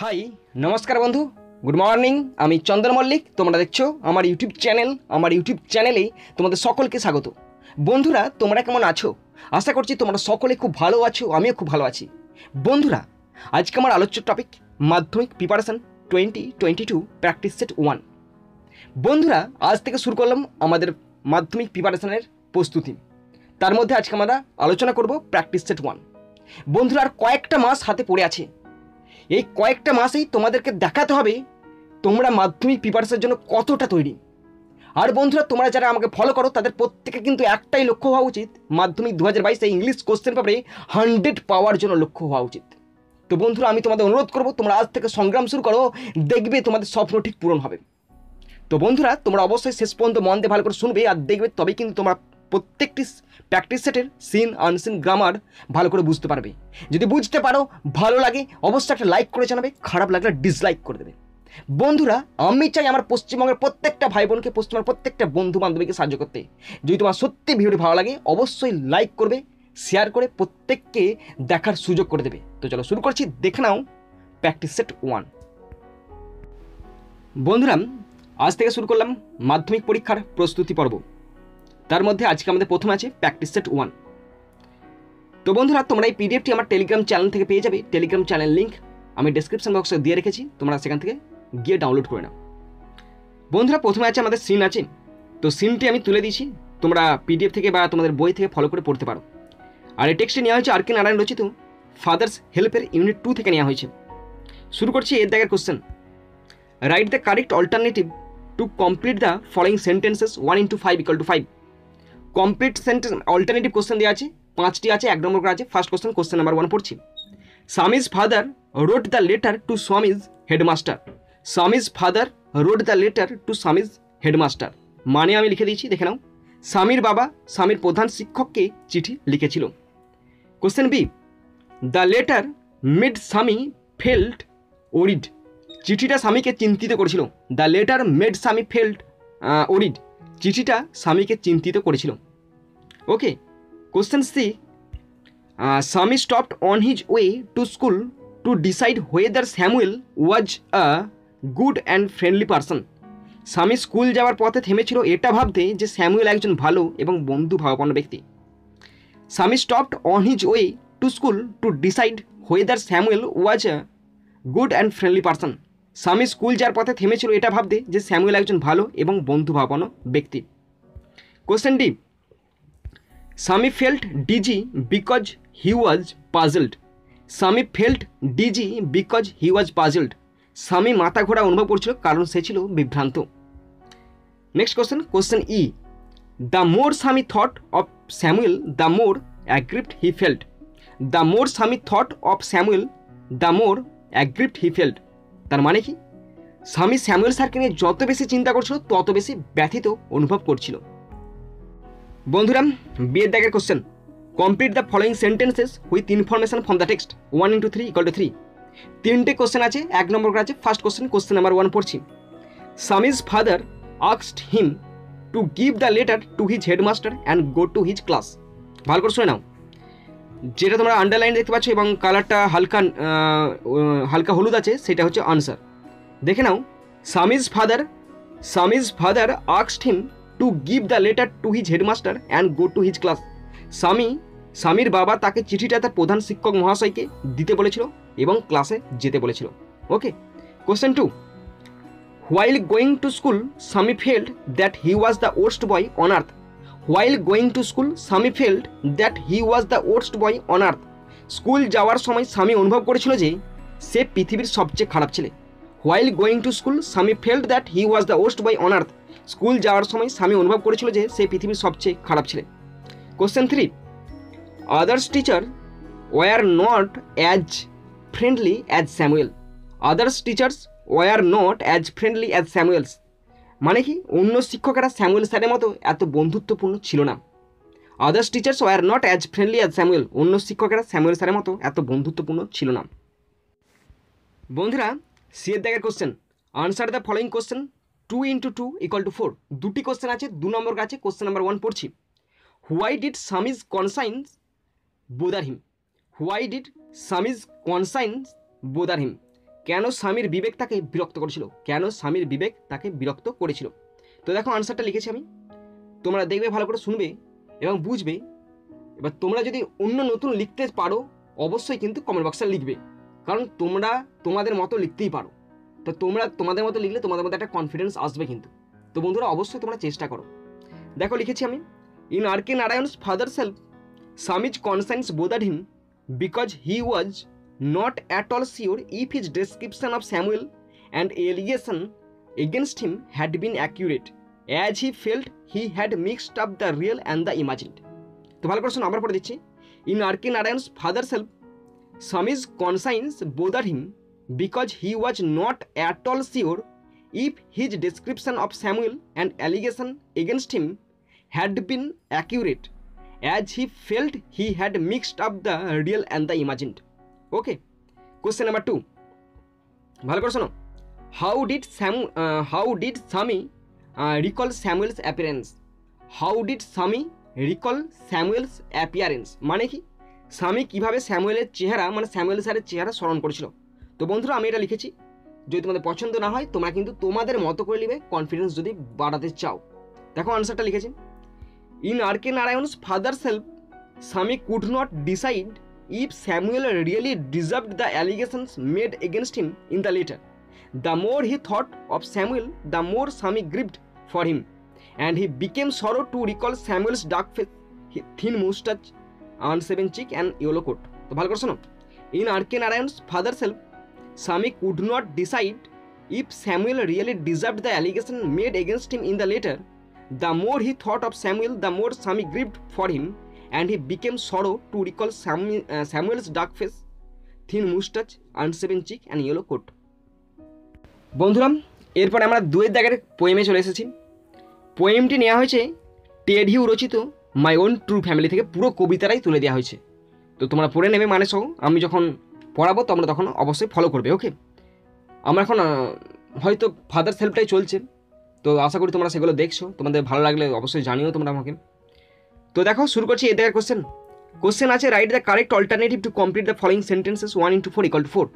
High নমস্কার বন্ধু। Good morning আমি চন্দন মল্লিক। তোমরা দেখছ আমার ইউটিউব চ্যানেল আমার ইউটিউব চ্যানেলে তোমাদের সকলকে স্বাগত। বন্ধুরা, তোমরা কেমন আছো? আশা করছি তোমরা সকলে খুব ভালো আছো, আমিও খুব ভালো আছি। বন্ধুরা, আজকে আমার আলোচ্য টপিক মাধ্যমিক preparation twenty twenty two practice set one বন্ধুরা, আজ থেকে শুরু করলাম আমাদের মাধ্যমিক প্রিপারেশানের প্রস্তুতি। তার মধ্যে আজকে আমরা আলোচনা করব প্র্যাকটিস সেট ওয়ান বন্ধুরা, আর কয়েকটা মাস হাতে পড়ে আছে। এই কয়েকটা মাসেই তোমাদেরকে দেখাতে হবে তোমরা মাধ্যমিক প্রিপারেশনের জন্য কতটা তৈরি। আর বন্ধুরা, তোমরা যারা আমাকে ফলো করো, তাদের প্রত্যেকে কিন্তু একটাই লক্ষ্য হওয়া উচিত, মাধ্যমিক দু হাজার বাইশে ইংলিশ কোশ্চেন পেপারে হান্ড্রেড পাওয়ার জন্য লক্ষ্য হওয়া উচিত। তো বন্ধুরা, আমি তোমাদের অনুরোধ করব, তোমরা আজ থেকে সংগ্রাম শুরু করো, দেখবে তোমাদের স্বপ্ন ঠিক পূরণ হবে। তো বন্ধুরা, তোমরা অবশ্যই শেষ পর্যন্ত মন দিয়ে ভালো করে শুনবে আর দেখবে, তবেই কিন্তু তোমরা প্রত্যেকটি প্র্যাকটিস সেটের সিন আনসিন গ্রামার ভালো করে বুঝতে পারবে। যদি বুঝতে পারো, ভালো লাগে, অবশ্যই একটা লাইক করে জানাবে, খারাপ লাগলে ডিসলাইক করে দেবে। বন্ধুরা, আমি চাই আমার পশ্চিমবঙ্গের প্রত্যেকটা ভাই বোনকে পশ্চিমবঙ্গের প্রত্যেকটা বন্ধু বান্ধবীকে সাহায্য করতে। যদি তোমার সত্যি ভিডিওটি ভালো লাগে, অবশ্যই লাইক করবে শেয়ার করে প্রত্যেককে দেখার সুযোগ করে দেবে। তো চলো শুরু করছি, দেখে নাও প্র্যাকটিস সেট ওয়ান বন্ধুরা, আজ থেকে শুরু করলাম মাধ্যমিক পরীক্ষার প্রস্তুতি পর্ব। তার মধ্যে আজকে আমাদের প্রথম আছে প্র্যাকটিস সেট ওয়ান তো বন্ধুরা, তোমরা এই পিডিএফটি আমার টেলিগ্রাম চ্যানেল থেকে পেয়ে যাবে। টেলিগ্রাম চ্যানেল লিঙ্ক আমি ডেসক্রিপশন বক্সে দিয়ে রেখেছি। তোমরা সেখান থেকে গিয়ে ডাউনলোড করে নাও। বন্ধুরা, প্রথমে আছে আমাদের সিন আছে। তো সিনটি আমি তুলে দিয়েছি। তোমরা পিডিএফ থেকে বা তোমাদের বই থেকে ফলো করে পড়তে পারো। আর এই টেক্সটে নেওয়া হয়েছে আর কে নারায়ণ রচিত ফাদার্স হেল্পের ইউনিট টু থেকে নেওয়া হয়েছে। শুরু করছি এর দাগের question write the correct alternative to complete the following sentences one into five equal to five complete sentence alternative question দেওয়া আছে, পাঁচটি আছে, এক নম্বর করে আছে first question question number one পড়ছি। Swami's father read the letter to Swami's headmaster Swami's father read the letter to Swami's headmaster মানে আমি লিখে দিয়েছি, দেখে নাও। স্বামীর বাবা, স্বামীর প্রধান শিক্ষককে চিঠি লিখেছিল। Question B the letter made Swami felt worried চিঠিটা স্বামীকে চিন্তিত করেছিল। The letter made Swami felt worried চিঠিটা স্বামীকে চিন্তিত করেছিল। Okay question C Swami stopped on his way to school to decide whether Samuel was a good and friendly person Swami school যাওয়ার পথে থেমেছিল এটা ভাবতে যে স্যামুয়েল একজন ভালো এবং বন্ধু ভাবাপন্ন ব্যক্তি। Swami stopped on his way to school to decide whether Samuel was a good and friendly person Swami school যাওয়ার পথে থেমেছিল এটা ভাবতে যে স্যামুয়েল একজন ভালো এবং বন্ধু ভাবাপন্ন ব্যক্তি। Question D Swami felt dizzy because he was puzzled. Swami felt dizzy because he was puzzled. Swami মাথা ঘোরা অনুভব করছিল, কারণ সে ছিল বিভ্রান্ত। Next question question E the more Swami thought of Samuel the more aggrieved he felt the more Swami thought of Samuel the more aggrieved he felt তার মানে কি? স্বামী স্যামুয়েল স্যারকে নিয়ে যত বেশি চিন্তা করছিল, তত বেশি ব্যথিত অনুভব করছিল। বন্ধুরা বিয়ের দাগের question complete the following sentences with information from the text one into three equal to three তিনটে কোশ্চেন আছে, এক নম্বর করে আছে first question question number one পড়ছি। সামিজ father আক্সড him to give the letter to his headmaster and go to his class ভালো করে শুনে নাও। যেটা তোমরা আন্ডারলাইন দেখতে পাচ্ছ এবং কালারটা হালকা হালকা হলুদ আছে, সেটা হচ্ছে আনসার দেখে নাও। সামিজ father সামিজ father আক্সড him to give the letter to his headmaster and go to his class Swami, স্বামীর বাবা তাকে চিঠিটা তার প্রধান শিক্ষক মহাশয়কে দিতে বলেছিল এবং ক্লাসে যেতে বলেছিল। Okay question two while going to school স্বামী failed that he was the worst boy on earth while going to school স্বামী failed that he was the worst boy on earth school যাওয়ার সময় স্বামী অনুভব করেছিল যে সে পৃথিবীর সবচেয়ে খারাপ ছেলে। হোয়াইল গোয়িং টু স্কুল স্বামী failed that he was the worst by অনার্থ school যাওয়ার সময় স্বামী অনুভব করেছিল যে সে পৃথিবীর সবচেয়ে খারাপ ছেলে। Question three others teacher were not as friendly as Samuel others teachers were not as friendly as Samuel's মানে কি, অন্য শিক্ষকেরা স্যামুয়েল স্যারের মতো এত বন্ধুত্বপূর্ণ ছিল না। Others teachers were not as friendly as Samuel অন্য শিক্ষকেরা স্যামুয়েল স্যারের মতো এত বন্ধুত্বপূর্ণ ছিল না। বন্ধুরা সিয়ের দাগের question answer the following question two into two equal to four দুটি কোশ্চেন আছে, দু নম্বর আছে কোশ্চেন নাম্বার ওয়ান পড়ছি। Why did Swami's conscience bother him why did Swami's conscience bother him কেন স্বামীর বিবেক তাকে বিরক্ত করেছিল? কেন স্বামীর বিবেক তাকে বিরক্ত করেছিল? তো দেখো আনসারটা লিখেছি আমি। তোমরা দেখবে, ভালো করে শুনবে এবং বুঝবে। এবার তোমরা যদি অন্য নতুন লিখতে পারো, অবশ্যই কিন্তু কমেন্ট বক্সে লিখবে। কারণ তোমরা তোমাদের মতো লিখতেই পারো। তো তোমরা তোমাদের মতো লিখলে তোমাদের মধ্যে একটা কনফিডেন্স আসবে কিন্তু। তো বন্ধুরা, অবশ্যই তোমরা চেষ্টা করো। দেখো, লিখেছি আমি। In R K Narayan's father's help Swami's conscience bother him because he was not at all sure if his description of Samuel and allegation against him had been accurate as he felt he had mixed up the real and the imagined তো ভালো করে শোনো, আবার পরে দিচ্ছি। In R K Narayan's father's help Sammy's conscience bother him because he was not at all sure if his description of Samuel and allegation against him had been accurate, as he felt he had mixed up the real and the imagined. Okay. Question number two. ভালো করে শোনো how did Sam how did Sammy recall Samuel's appearance how did Sammy recall Samuel's appearance মানে কি স্বামী কীভাবে স্যামুয়েলের চেহারা মানে Samuel স্যারের চেহারা স্মরণ করেছিল? তো বন্ধুরা, আমি এটা লিখেছি। যদি তোমাদের পছন্দ না হয়, তোমরা কিন্তু তোমাদের মতো করে নিবে কনফিডেন্স যদি বাড়াতে চাও। দেখো আনসারটা লিখেছি। In R K Narayan's father's help Swami could not decide if Samuel really deserved the allegations made against him in the letter the more he thought of Samuel the more Swami grieved for him and he became sorrow to recall Samuel's dark face thin moustache unshaven cheek and yellow coat. তো ভালো করে শোনো। In R K Narayan father's help, Swami could not decide if Samuel really deserve the allegation made against him in the letter. The more he thought of Samuel, the more Swami grieved for him and he became sorrow to recall Samuel's dark face, thin moustache unshaven cheek and yellow coat. বন্ধুরা, এরপর আমরা দুয়ের দাগের পোয়েমে চলে এসেছি। পোয়েমটি নেওয়া হয়েছে টেডহিউ রচিত মাই ওন ট্রু ফ্যামিলি থেকে পুরো কবিতাটাই তুলে দেওয়া হয়েছে। তো তোমরা পড়ে নেবে মানে সহ আমি যখন পড়াবো, তোমরা তখন অবশ্যই ফলো করবে ওকে আমরা এখন হয়তো ফাদার সেলফটাই চলছে। তো আশা করি তোমরা সেগুলো দেখছ। তোমাদের ভালো লাগলে অবশ্যই জানিও তোমরা আমাকে। তো দেখো, শুরু করছি এ দেখার কোশ্চেন কোশ্চেন আছে write the correct alternative to complete the following sentences one into four equal to four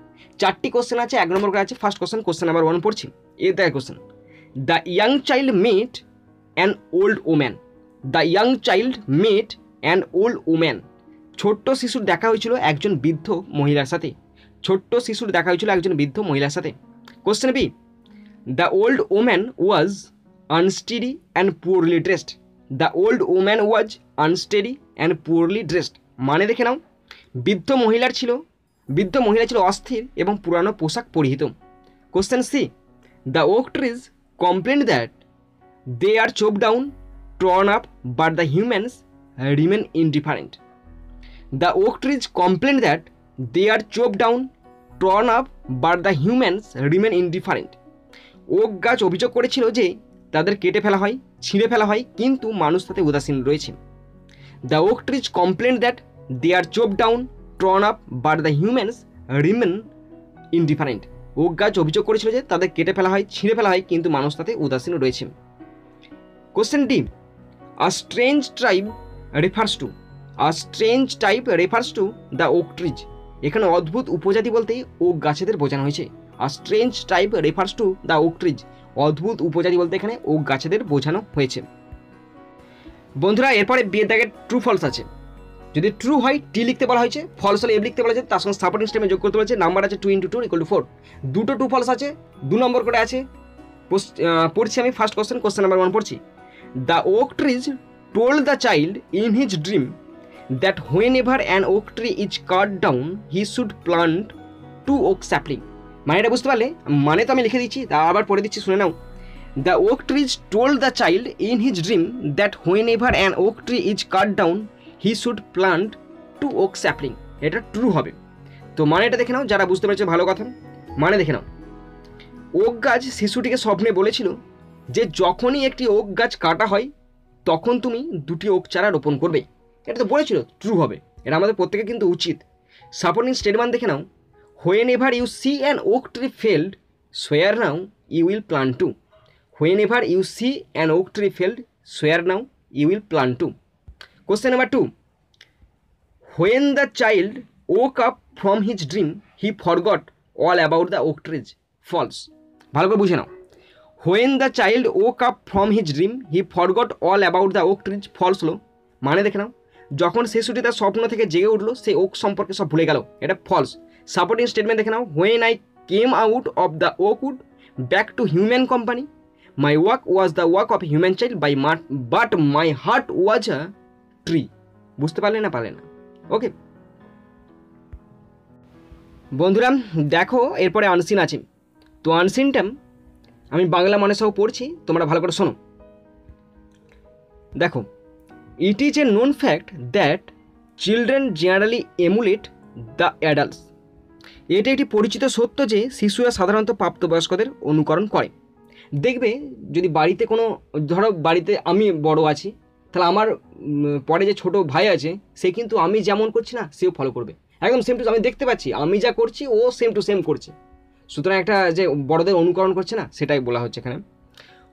চারটি কোশ্চেন আছে, এক নম্বর করে আছে first question question number one পড়ছি। এ দেখার question the young child met an old woman the young child met and old woman ছোট্ট শিশুর দেখা হয়েছিল একজন বৃদ্ধ মহিলার সাথে। ছোট্ট শিশুর দেখা হয়েছিল একজন বৃদ্ধ মহিলার সাথে। Question B the old woman was unsteady and poorly dressed the old woman was unsteady and poorly dressed মানে দেখে নাও, বৃদ্ধ মহিলার ছিল, বৃদ্ধ মহিলা ছিল অস্থির এবং পুরানো পোশাক পরিহিত। Question C the oak trees complain that they are chop down torn up but the humans remain indifferent The oak trees complained that they are chopped down, torn up, but the humans remain indifferent. Oak গাছ অভিযোগ করেছিল যে তাদের কেটে ফেলা হয় ছিঁড়ে ফেলা হয় কিন্তু মানুষ তাতে উদাসীন রয়েছে। The oak trees complain that they are chop down torn up but the humans remain indifferent oak গাছ অভিযোগ করেছিল যে তাদের কেটে ফেলা হয় ছিঁড়ে ফেলা হয় কিন্তু মানুষ তাতে উদাসীন রয়েছে। Question D a strange tribe refers to a strange type refers to the oak trees এখানে অদ্ভুত উপজাতি বলতেই ওক গাছেদের বোঝানো হয়েছে। আর strange type refers to the oak trees অদ্ভুত উপজাতি বলতে এখানে ওক গাছেদের বোঝানো হয়েছে। বন্ধুরা, এরপরে বিয়ের দাগের ট্রু ফলস আছে। যদি ট্রু হয় টি লিখতে বলা হয়েছে ফলস হলে এফ লিখতে বলা হয়েছে, তার সঙ্গে সাপোর্টিং স্টেমে যোগ করতে বলেছে নাম্বার আছে two into two equal to four দুটো টু ফলস আছে, দু নম্বর করে আছে। পড়ছি আমি first question question number one পড়ছি। The oak trees told the child in his dream that whenever an oak tree is cut down, he should plant two oak sapling. মানে এটা বুঝতে পারলে? মানে তো আমি লিখে দিচ্ছি, তা আবার পড়ে দিচ্ছি, শুনে নাও। The oak trees told the child in his dream that whenever an oak tree is cut down he should plant two oak sapling এটা ট্রু হবে। তো মানে এটা দেখে নাও, যারা বুঝতে পেরেছে ভালো কথা। মানে দেখে নাও। ওক গাছ শিশুটিকে স্বপ্নে বলেছিল যে যখনই একটি ওক গাছ কাটা হয়, তখন তুমি দুটি ওক চারা রোপণ করবে। এটা তো বলেছিল ট্রু হবে। এটা আমাদের প্রত্যেকে কিন্তু উচিত। সাপোর্টিং স্টেটমেন্ট দেখে নাও। Whenever you see an oak tree felled swear now you will plant two whenever you see an oak tree felled swear now you will plant two question number two when the child woke up from his dream he forgot all about the oak trees false ভালো করে বুঝে নাও। When the child woke up from his dream he forgot all about the oak trees false হলো মানে দেখে নাও, যখন শিশুটি তার স্বপ্ন থেকে জেগে উঠল সে ওক সম্পর্কে সব ভুলে গেল। এটা ফলস সাপোর্টিং স্টেটমেন্ট দেখে নাও when I came out of the oak wood back to human company my work was the work of human child by mat but my heart was a tree বুঝতে পারলে না পারলে না। ওকে বন্ধুরা, দেখো, এরপরে unseen আছে। তো আনসিনটা আমি বাংলা মানে সহ পড়ছি, তোমরা ভালো করে শোনো। দেখো it is a known fact that children generally emulate the adults এটা একটি পরিচিত সত্য যে শিশুরা সাধারণত প্রাপ্তবয়স্কদের অনুকরণ করে। দেখবে, যদি বাড়িতে কোনো, ধরো বাড়িতে আমি বড় আছি, তাহলে আমার পরে যে ছোট ভাই আছে, সে কিন্তু আমি যেমন করছি না, সেও ফলো করবে। একদম সেম টু আমি দেখতে পাচ্ছি, আমি যা করছি, ও সেম টু সেম করছে। সুতরাং একটা যে বড়দের অনুকরণ করছে না, সেটাই বলা হচ্ছে এখানে।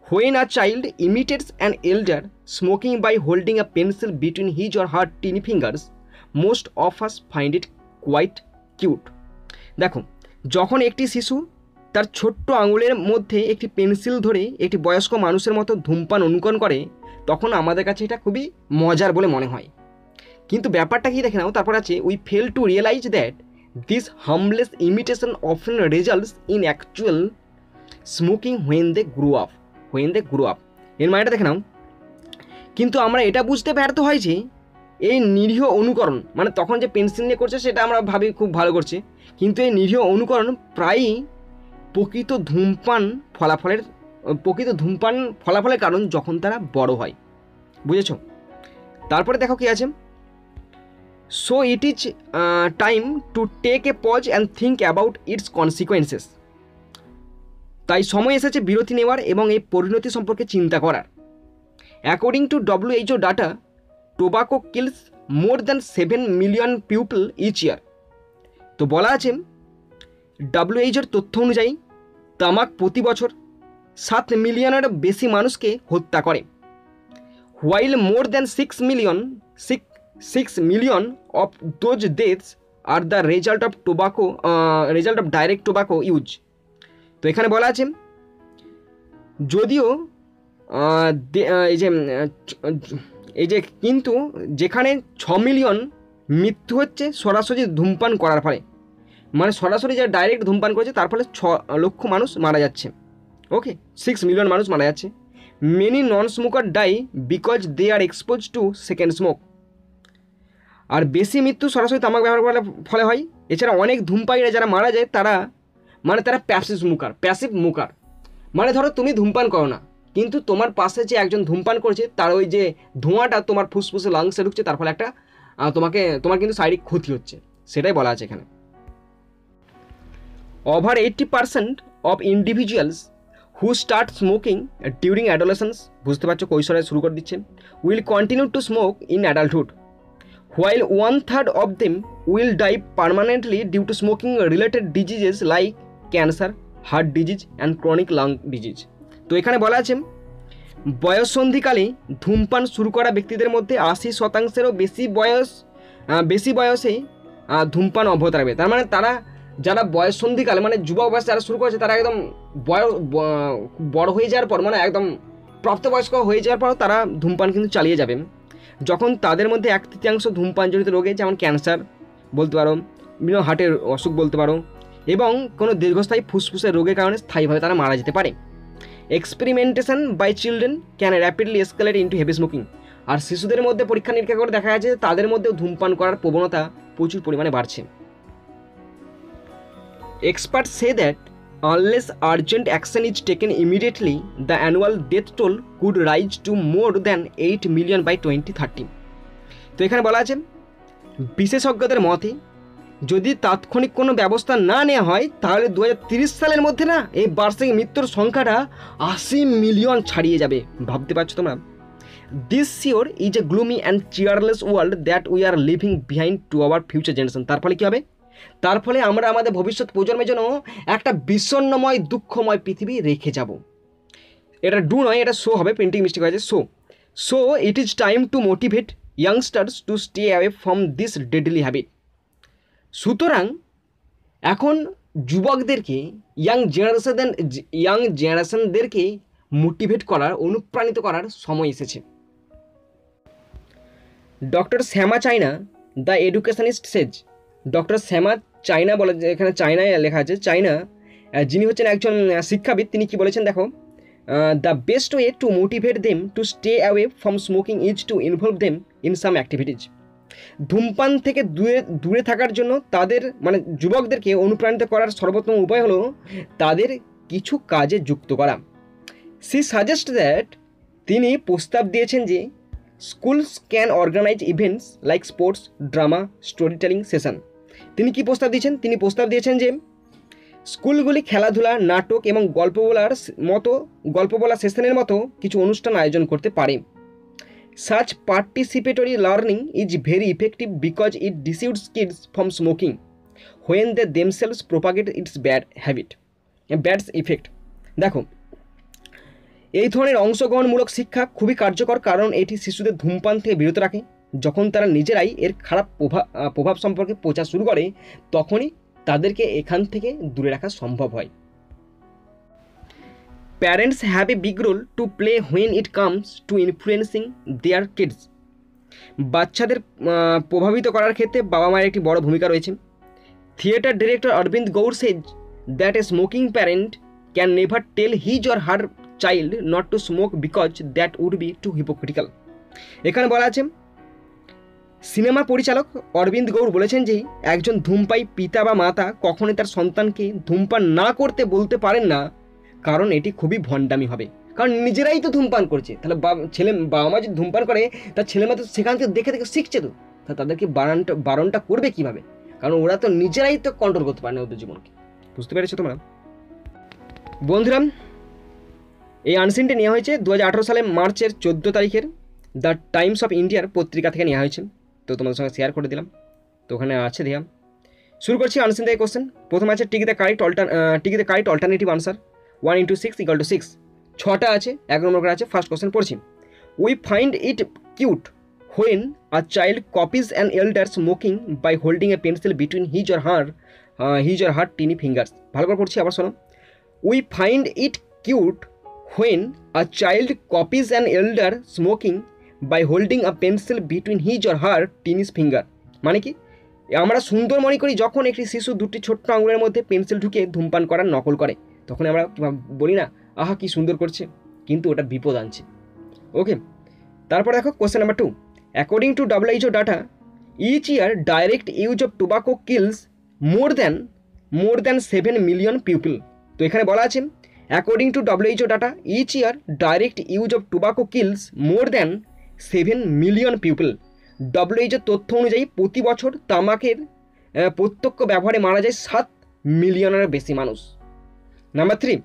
When a child imitates an elder smoking by holding a pencil between his or her tiny fingers most of us find it quite cute দেখো, যখন একটি শিশু তার ছোট্ট আঙুলের মধ্যে একটি পেন্সিল ধরে একটি বয়স্ক মানুষের মতো ধূমপান অনুকরণ করে, তখন আমাদের কাছে এটা খুবই মজার বলে মনে হয়। কিন্তু ব্যাপারটা কি দেখে নাও, তারপর আছে we fail to realise that this harmless imitation often results in actual smoking when they grow up when they grow up এর মানেটা দেখে নাও। কিন্তু আমরা এটা বুঝতে ব্যর্থ হয় যে এই নিরীহ অনুকরণ মানে তখন যে পেন্সিল নিয়ে করছে সেটা আমরা ভাবি খুব ভালো করছে, কিন্তু এই নিরীহ অনুকরণ প্রায়ই প্রকৃত ধূমপান ফলাফলের, প্রকৃত ধূমপান ফলাফলের কারণ যখন তারা বড় হয়। বুঝেছ? তারপরে দেখো কি আছে। So it is time to take a pause and think about its consequences তাই সময় এসেছে বিরতি নেওয়ার এবং এই পরিণতি সম্পর্কে চিন্তা করার। According to WHO data tobacco kills more than seven million people each year তো বলা আছে ডাব্লিউএইচওর তথ্য অনুযায়ী, তামাক প্রতি বছর সাত মিলিয়নের বেশি মানুষকে হত্যা করে। While more than six million six six million of those deaths are the result of tobacco result of direct tobacco use তো এখানে বলা আছে, যদিও এই যে এই যে কিন্তু যেখানে ছ মিলিয়ন মৃত্যু হচ্ছে সরাসরি ধূমপান করার ফলে। মানে সরাসরি যারা ডাইরেক্ট ধূমপান করেছে, তার ফলে ছ লক্ষ মানুষ মারা যাচ্ছে। ওকে সিক্স মিলিয়ন মানুষ মারা যাচ্ছে। Many non smoker die because they are expose to second smoke আর বেশি মৃত্যু সরাসরি তামাক ব্যবহার করার ফলে হয়। এছাড়া অনেক ধূমপায়ীরা যারা মারা যায়, তারা মানে তারা প্যাসিভ স্মোকার প্যাসিভ মুকার মানে ধরো তুমি ধূমপান করো না, কিন্তু তোমার পাশে যে একজন ধূমপান করছে, তার ওই যে ধোঁয়াটা তোমার ফুসফুসে লাংসে ঢুকছে, তার ফলে একটা তোমাকে, তোমার কিন্তু শারীরিক ক্ষতি হচ্ছে। সেটাই বলা আছে এখানে। Over eighty percent of individuals who start smoking during adolescence বুঝতে পারছ কৈশোরে শুরু করে দিচ্ছে will continue to smoke in adulthood while one third of them will die permanently due to smoking related diseases like cancer, heart disease and chronic lung disease. তো এখানে বলা আছে বয়ঃসন্ধিকালে ধূমপান শুরু করা ব্যক্তিদের মধ্যে আশি শতাংশেরও বেশি বয়স বেশি বয়সে ধূমপান অব্যাহত রাখবে তার মানে তারা যারা বয়ঃসন্ধিকালে মানে যুবা বয়স যারা শুরু করেছে তারা একদম বয়স বড় হয়ে যাওয়ার পর মানে একদম প্রাপ্তবয়স্ক হয়ে যাওয়ার পর তারা ধূমপান কিন্তু চালিয়ে যাবে যখন তাদের মধ্যে এক তৃতীয়াংশ ধূমপানজনিত রোগে যেমন ক্যান্সার, বলতে পারো, বিভিন্ন হার্টের অসুখ বলতে পারো, এবং কোনো দীর্ঘস্থায়ী ফুসফুসের রোগের কারণে স্থায়ীভাবে তারা মারা যেতে পারে। Experimentation by children can rapidly escalate into heavy smoking আর শিশুদের মধ্যে পরীক্ষা নিরীক্ষা করে দেখা যাচ্ছে যে তাদের মধ্যেও ধূমপান করার প্রবণতা প্রচুর পরিমাণে বাড়ছে। Experts say that unless urgent action is taken immediately, the annual death toll could rise to more than 8 million by 2030 তো এখানে বলা আছে, বিশেষজ্ঞদের মতে, যদি তাৎক্ষণিক কোনো ব্যবস্থা না নেওয়া হয়, তাহলে দু সালের মধ্যে না, এই বার্ষিক মৃত্যুর সংখ্যাটা আশি মিলিয়ন ছাড়িয়ে যাবে। ভাবতে পারছ তোমরা? This sure is a gloomy and cheerless world that we are living behind to our future generation তার ফলে কী হবে? তার ফলে আমরা আমাদের ভবিষ্যৎ প্রজন্মের জন্য একটা বিষণ্ণময় দুঃখময় পৃথিবী রেখে যাব। এটা ডু নয়, এটা শো হবে প্রিন্টিং মিস্টেক হয়েছে show so it is time to motivate youngsters to stay away from this deadly habit সুতরাং, এখন যুবকদেরকে ইয়াং জেনারেশন ইয়াং জেনারেশনদেরকে মোটিভেট করার, অনুপ্রাণিত করার সময় এসেছে। Doctor Shyama Chona the educationist says doctor Shyama Chona বলে, এখানে চাইনায় লেখা আছে, চাইনা যিনি হচ্ছেন একজন শিক্ষাবিদ, তিনি কি বলেছেন দেখো? The best way to motivate them to stay away from smoking is to involve them in some activities ধূমপান থেকে দূরে দূরে থাকার জন্য তাদের মানে যুবকদেরকে অনুপ্রাণিত করার সর্বোত্তম উপায় হলো তাদের কিছু কাজে যুক্ত করা। সি সাজেস্ট দ্যাট তিনি প্রস্তাব দিয়েছেন যে schools can organise events like sports drama story telling session তিনি কি প্রস্তাব দিয়েছেন? তিনি প্রস্তাব দিয়েছেন যে, স্কুলগুলি খেলাধুলা, নাটক এবং গল্প বলার মতো, গল্প বলা সেশনের মতো কিছু অনুষ্ঠান আয়োজন করতে পারে। Such participatory learning is very effective because it dissuades kids from smoking when they themselves propagate its bad habit bads effect দেখো, এই ধরনের অংশগ্রহণমূলক শিক্ষা খুবই কার্যকর, কারণ এটি শিশুদের ধূমপান থেকে বিরত রাখে। যখন তারা নিজেরাই এর খারাপ প্রভাব প্রভাব সম্পর্কে বোঝা শুরু করে, তখনই তাদেরকে এখান থেকে দূরে রাখা সম্ভব হয়। Parents have a big role to play when it comes to influencing their kids বাচ্চাদের প্রভাবিত করার ক্ষেত্রে বাবা মায়ের একটি বড় ভূমিকা রয়েছে। Theatre director Arvind Gaur says that a smoking parent can never tell his or her child not to smoke because that would be too hypocritical এখানে বলা আছে সিনেমা পরিচালক অরবিন্দ গৌর বলেছেন যে একজন ধূমপাই পিতা বা মাতা কখনোই তার সন্তানকে ধূমপান না করতে বলতে পারেন না, কারণ এটি খুবই ভণ্ডামি হবে। কারণ নিজেরাই তো ধূমপান করছে। তাহলে ছেলে বাবা মা যদি ধূমপান করে, তার ছেলে মেয়ে তো সেখান থেকে দেখে দেখে শিখছে তো। তা তাদেরকে বারণটা বারণটা করবে কীভাবে? কারণ ওরা তো নিজেরাই তো কন্ট্রোল করতে পারে না ওদের জীবনকে। বুঝতে পেরেছ তোমরা? বন্ধুরা, এই আনসিনটি নেওয়া হয়েছে। দু হাজার আঠেরো সালে মার্চের চোদ্দ তারিখের দ্য টাইমস অফ ইন্ডিয়ার পত্রিকা থেকে নেওয়া হয়েছে। তো তোমাদের সঙ্গে শেয়ার করে দিলাম। তো ওখানে আছে দিলাম শুরু করছি আনসিন থেকে কোশ্চেন প্রথম আছে tick the correct alter tick the correct alternative answer one into six equal to six ছটা আছে, এক নম্বর করে আছে ফার্স্ট কোশ্চেন পড়ছি। We find it cute when a child copies an elder smoking by holding a pencil between his or her his or her tiny fingers ভালো করে পড়ছি, আবার শোনো। We find it cute when a child copies an elder smoking by holding a pencil between his or her tinies finger মানে কি? আমরা সুন্দর মনে করি যখন একটি শিশু দুটি ছোট্ট আঙুলের মধ্যে পেন্সিল ঢুকে ধূমপান করার নকল করে। তখন আমরা বলি না, আহা, কি সুন্দর করছে। কিন্তু ওটা বিপদ আনছে। ওকে তারপর দেখো question number two according to WHO data each year direct use of tobacco kills more than more than seven million people তো এখানে বলা আছে according to WHO data each year direct use of tobacco kills more than seven million people. WHO তথ্য অনুযায়ী প্রতি বছর তামাকের প্রত্যক্ষ ব্যবহারে মারা যায় সাত মিলিয়নের বেশি মানুষ। Number three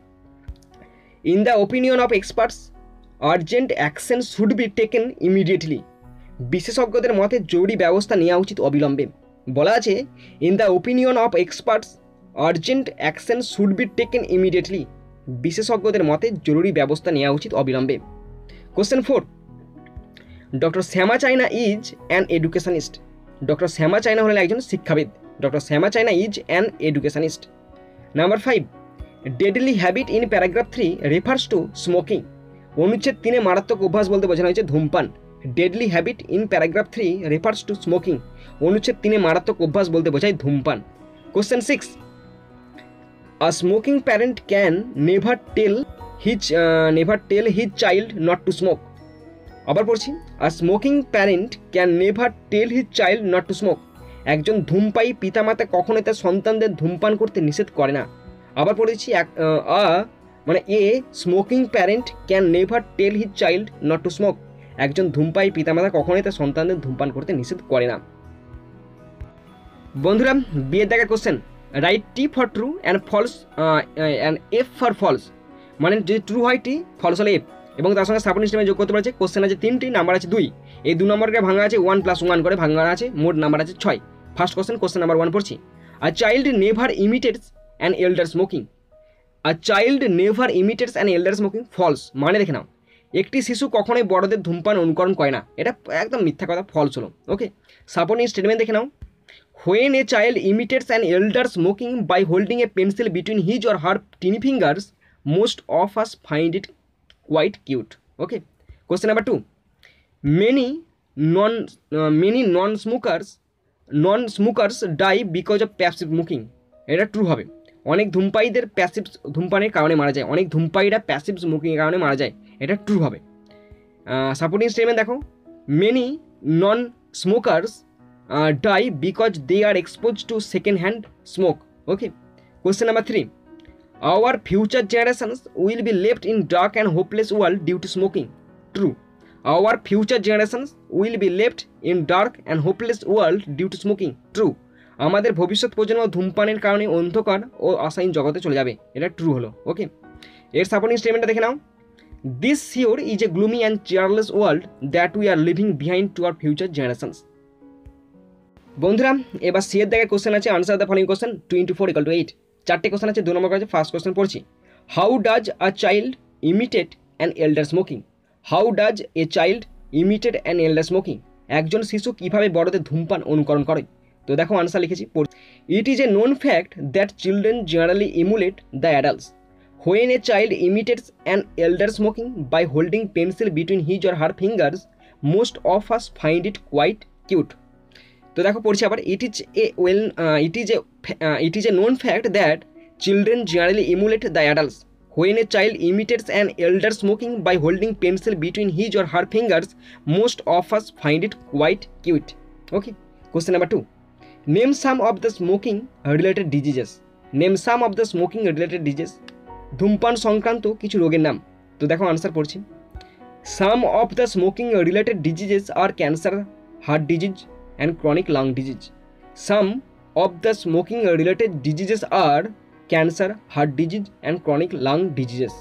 in the opinion of experts urgent action should be taken immediately বিশেষজ্ঞদের মতে জরুরি ব্যবস্থা নেওয়া উচিত অবিলম্বে। বলা আছে in the opinion of experts urgent action should be taken immediately বিশেষজ্ঞদের মতে জরুরি ব্যবস্থা নেওয়া উচিত অবিলম্বে। Question four doctor Shyama Chona is an educationist. Doctor Shyama Chona হলেন একজন শিক্ষাবিদ। Doctor Shyama Chona is an educationist. Number five, deadly habit in paragraph three refers to smoking. অনুচ্ছেদ তিনে মারাত্মক অভ্যাস বলতে বোঝানো হয়েছে ধূমপান। Deadly habit in paragraph three refers to smoking. অনুচ্ছেদ তিনে মারাত্মক অভ্যাস বলতে বোঝায় ধূমপান। Question six, a smoking parent can never tell his never tell his child not to smoke. আবার পড়ছি। আর smoking parent can never tell his child not to smoke একজন ধূমপায়ী পিতামাতা কখনোই তার সন্তানদের ধূমপান করতে নিষেধ করে না। আবার পড়েছি এক মানে a smoking parent can never tell his child not to smoke একজন ধূমপায়ী পিতামাতা কখনোই তার সন্তানদের ধূমপান করতে নিষেধ করে না। বন্ধুরা, বিয়ের দেখা question write T for true and false and F for false মানে যদি ট্রু হয় টি ফলস হলে এফ এবং তার সঙ্গে সাপোর্ট সিস্টেমে যোগ করতে পারছে কোশ্চেন আছে তিনটি নাম্বার আছে দুই। এই দু নম্বরকে ভাঙা আছে ওয়ান প্লাস ওয়ান করে ভাঙা আছে, মোট নাম্বার আছে ছয়। First question question number one পড়ছি। A child never imitates and elder smoking a child never imitates and elder smoking false মানে দেখে নাও। একটি শিশু কখনোই বড়দের ধূমপান অনুকরণ করে না। এটা একদম মিথ্যা কথা ফলস হলো। ওকে সাপোর্টিং স্টেটমেন্ট দেখে নাও। When a child imitates an elder smoking by holding a pencil between his or her tiny fingers most of us find it quite cute okay question number two many non many non smokers non smokers die because of passive smoking এটা true হবে। অনেক ধূমপায়ীদের passive ধূমপানের কারণে মারা যায়। অনেক ধূমপায়ীরা passive স্মোকিংয়ের কারণে মারা যায়। এটা ট্রু হবে। সাপোর্টিং স্টেটমেন্ট দেখো। Many non smokers die because they are expose to second hand smoke okay question number three our future generations will be left in dark and hopeless world due to smoking true our future generations will be left in dark and hopeless world due to smoking true আমাদের ভবিষ্যৎ প্রজন্ম ধূমপানের কারণে অন্ধকার ও আশাহীন জগতে চলে যাবে। এটা ট্রু হলো। ওকে এর সাপোর্টিং স্টেটমেন্টটা দেখে নাও। This sure is a gloomy and cheerless world that we are living behind to our future generations বন্ধুরা, এবার সি এর দাগের কোশ্চেন আছে answer the following question two into four equal to eight চারটে কোশ্চেন আছে, দু নম্বর আছে ফার্স্ট কোশ্চেন পড়ছি। How does a child imitate an elder smoking how does a child imitate an elder smoking একজন শিশু কীভাবে বড়দের ধূমপান অনুকরণ করে? তো দেখো আনসার লিখেছি it is a known fact that children generally emulate the adults when a child imitates an elder smoking by holding pencil between his or her fingers most of us find it quite cute তো দেখো পড়ছি আবার it is a well it is a it is a known fact that children generally emulate the adults when a child imitates an elder smoking by holding pencil between his or her fingers most of us find it quite cute okay question number two name some of the smoking related diseases name some of the smoking related disease ধূমপান সংক্রান্ত কিছু রোগের নাম। তো দেখো answer পড়ছি। Some of the smoking related diseases are cancer heart disease and chronic lung disease some of the smoking related diseases are cancer heart disease and chronic lung diseases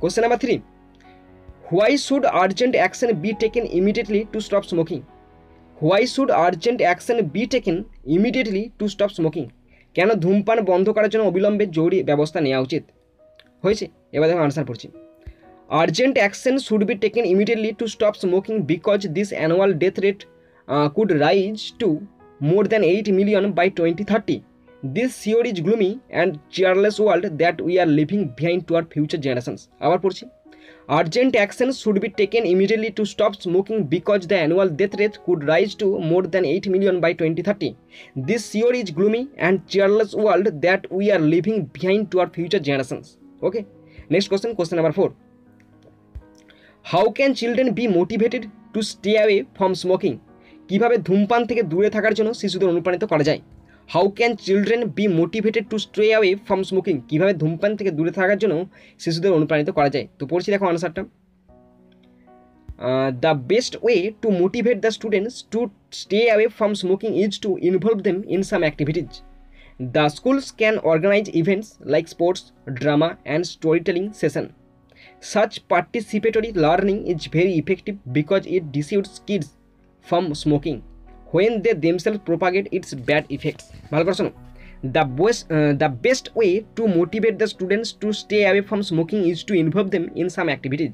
question number three why should urgent action be taken immediately to stop smoking why should urgent action be taken immediately to stop smoking কেন ধূমপান বন্ধ করার জন্য অবিলম্বে জরুরি ব্যবস্থা নেওয়া উচিত? হয়েছে? এবার দেখো আনসার পড়ছি। Urgent action should be taken immediately to stop smoking because this annual death rate Could rise to more than eight million by twenty thirty this sure is gloomy and cheerless world that we are living behind to our future generations আবার পড়ছি Urgent action should be taken immediately to stop smoking because the annual death rate could rise to more than 8 million by 2030. This sure is gloomy and cheerless world that we are leaving behind to our future generations. Okay. Next question, question number 4. How can children be motivated to stay away from smoking? কীভাবে ধূমপান থেকে দূরে থাকার জন্য শিশুদের অনুপ্রাণিত করা যায়? How can children be motivated to stray away from smoking কীভাবে ধূমপান থেকে দূরে থাকার জন্য শিশুদের অনুপ্রাণিত করা যায়? তো পড়ছি দেখো আনসারটা the best way to motivate the students to stay away from smoking is to involve them in some activities the schools can organise events like sports drama and story telling session such participatory learning is very effective because it dissuades kids. From smoking when they themselves propagate its bad effects ভালো করে শোনো। The best the best way to motivate the students to stay away from smoking is to involve them in some activities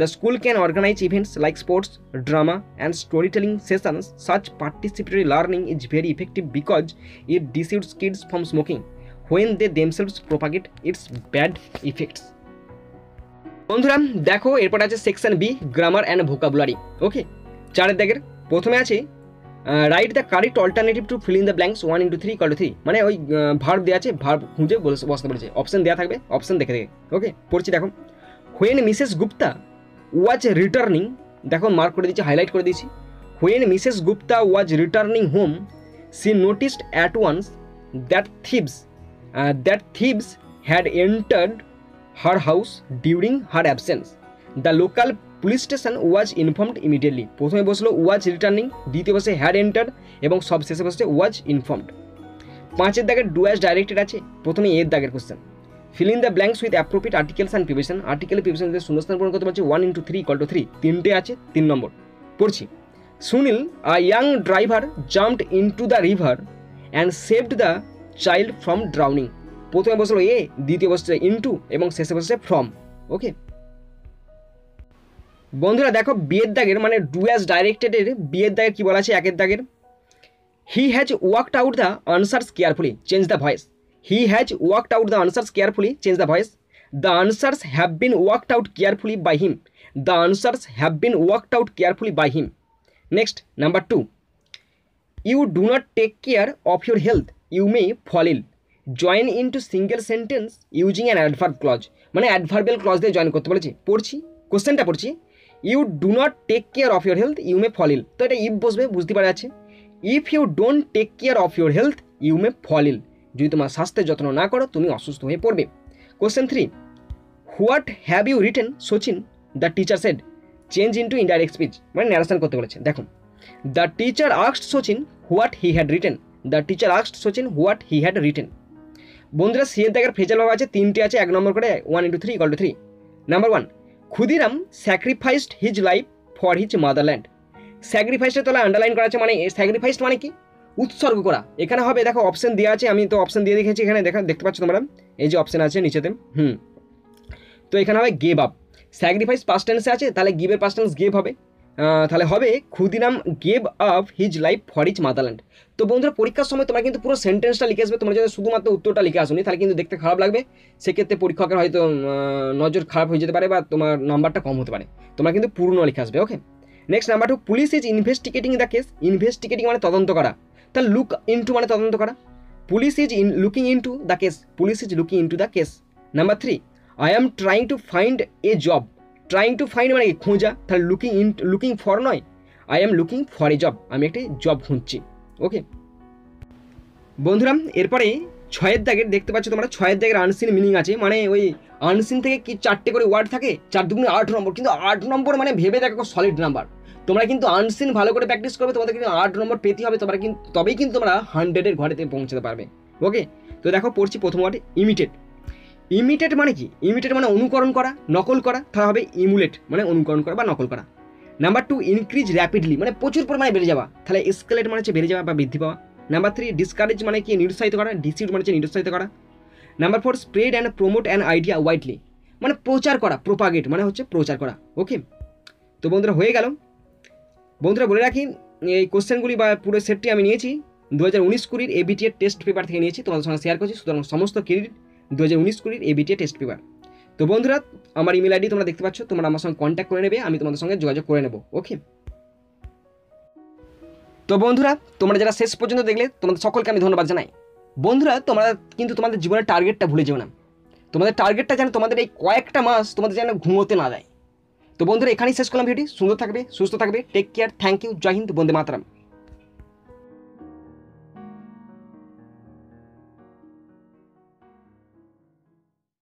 the school can organise events like sports drama and story telling sessions such participatory learning is very effective because it dissuades kids from smoking when they themselves propagate its bad effects বন্ধুরা, দেখো, এরপর আছে section B grammar and vocabulary okay চারের দেখের প্রথমে আছে write the correct alternative to fill in the blanks one into three equal three মানে ওই ভার্ব দেওয়া আছে ভার্ব খুঁজে বস- বসতে বলেছে। অপশন দেওয়া থাকবে অপশন দেখে দেখে। ওকে পড়ছি দেখো। When Mrs Gupta was returning দেখো মার্ক করে দিচ্ছি হাইলাইট করে দিয়েছি। When Mrs Gupta was returning home she noticed at once that thieves that thieves had entered her house during her absence the local police station was informed immediately প্রথমে বসল was returning দ্বিতীয় বসে had enter এবং সব শেষে বসছে ওয়াজ informed পাঁচের দাগের ডুয়াজ ডাইরেক্টেড আছে, প্রথমে এর দাগের question fill in the blanks with appropriate articles and preposition article preposition শূন্যস্থান পূরণ করতে পারছি one into three equal to three তিনটে আছে, তিন নম্বর। পড়ছি। Sunil a young driver jumped into the river and saved the child from drowning প্রথমে বসল এ, দ্বিতীয় বসছে ইনটু এবং শেষে বসছে ফ্রম ওকে বন্ধুরা দেখো বিয়ের দাগের মানে ডু অ্যাজ ডাইরেক্টেডের বিয়ের দাগের কি বলা আছে? একের দাগের? He has worked out the answers carefully change the voice he has worked out the answers carefully change the voice the answers have been worked out carefully by him the answers have been worked out carefully by him next number two you do not take care of your health you may fall ill join into single sentence using an adverb clause মানে adverbial clause দিয়ে join করতে বলেছি। পড়ছি? কোশ্চেনটা পড়ছি? You do not take care of your health you may fall ill তো এটা if বসবে বুঝতে পারা যাচ্ছে if you don't take care of your health you may fall ill যদি তোমার স্বাস্থ্যের যত্ন না করো তুমি অসুস্থ হয়ে পড়বে question three what have you written Sachin the teacher said change into indirect speech মানে ন্যারেশন করতে বলেছে দেখো the teacher আক্সড Sachin what he had written the teacher আক্সড Sachin what he had written বন্ধুরা সিএল দেখার ফেজাল ভাব আছে, তিনটে আছে, এক নম্বর করে one into three equal to three number one Khudiram sacrificed his life for his motherland স্যাক্রিফাইসের তলায় আন্ডারলাইন করা আছে মানে স্যাক্রিফাইসড মানে কি? উৎসর্গ করা। এখানে হবে, দেখো অপশন দেওয়া আছে, আমি তো অপশন দিয়ে দেখেছি এখানে, দেখা, দেখতে পাচ্ছ তোমরা? এই যে অপশন আছে নিচেতে, হুম। তো এখানে হবে গেভ আপ স্যাক্রিফাইস পাস্ট টেন্সে আছে, তাহলে গিভের পাস্ট টেন্স গেভ হবে। তাহলে হবে Khudiram gave up his life for his motherland. তো বন্ধুরা, পরীক্ষার সময় তোমরা কিন্তু পুরো সেন্টেন্সটা লিখে আসবে, তোমরা যদি শুধুমাত্র উত্তরটা লিখে আসুনি, তাহলে কিন্তু দেখতে খারাপ লাগবে। সেক্ষেত্রে পরীক্ষকের হয়তো নজর খারাপ হয়ে যেতে পারে বা তোমার নাম্বারটা কম হতে পারে। তোমরা কিন্তু পূর্ণ লিখে আসবে okay next number two police is investigating the case investigating মানে তদন্ত করা। তাহলে লুক ইনটু মানে তদন্ত করা। Police is in looking into the case police is looking into the case number three I am trying to find a job trying to find মানে খোঁজা, তাহলে লুকিং ইন লুকিং ফর নয়। I am looking for a job আমি একটি job খুঁজছি। ওকে বন্ধুরা, এরপরে ছয়ের দাগের, দেখতে পাচ্ছ তোমরা, ছয়ের দাগের আনসিন মিনিং আছে। মানে ওই আনসিন থেকে কি চারটে করে ওয়ার্ড থাকে? চার দুগুণে আট নম্বর। কিন্তু আট নম্বর মানে ভেবে দেখো সলিড নাম্বার তোমরা কিন্তু আনসিন ভালো করে প্র্যাকটিস করবে তোমাদের কিন্তু আট নম্বর পেতে হবে। তোমরা কিন্তু তবেই কিন্তু তোমরা হান্ড্রেডের ঘরেতে পৌঁছাতে পারবে। ওকে তো দেখো, পড়ছি প্রথম ওয়ার্ড ইমিটেট ইমিটেট মানে কি? ইমিটেট মানে অনুকরণ করা, নকল করা তাহলে হবে ইমুলেট মানে অনুকরণ করা বা নকল করা। নাম্বার টু ইনক্রিজ র্যাপিডলি মানে প্রচুর পরিমাণে বেড়ে যাওয়া। তাহলে এসকেলেট মানে হচ্ছে বেড়ে যাওয়া বা বৃদ্ধি পাওয়া। নাম্বার থ্রি ডিসকারেজ মানে কি? নিরুৎসাহিত করা ডিসিউড মানে হচ্ছে নিরুৎসাহিত করা। Number four spread and promote an idea widely মানে প্রচার করা প্রোপাগেট মানে হচ্ছে প্রচার করা। ওকে তো বন্ধুরা, হয়ে গেল। বন্ধুরা, বলে রাখি, এই কোশ্চেনগুলি বা পুরো সেটটি আমি নিয়েছি। দু হাজার উনিশ কুড়ির এবিটি এর টেস্ট পেপার থেকে নিয়েছি। তোমাদের সঙ্গে শেয়ার করছি। সুতরাং সমস্ত ক্রেডিট দু হাজার উনিশ কুড়ির এবিটি এর টেস্ট পেপার তো বন্ধুরা, আমার ইমেল আইডি তোমরা দেখতে পাচ্ছ, তোমরা আমার সঙ্গে কন্ট্যাক্ট করে নেবে, আমি তোমাদের সঙ্গে যোগাযোগ করে নেব ওকে তো বন্ধুরা, তোমরা যারা শেষ পর্যন্ত দেখলে, তোমাদের সকলকে আমি ধন্যবাদ জানাই। বন্ধুরা, তোমরা কিন্তু তোমাদের জীবনের টার্গেটটা ভুলে যেও না। তোমাদের টার্গেটটা যেন তোমাদের এই কয়েকটা মাস তোমাদের যেন ঘুমোতে না দেয়। তো বন্ধুরা, এখানেই শেষ করলাম ভিডিও সুন্দর থাকবে, সুস্থ থাকবে। Take care thank you Jai Hind, Vande Mataram.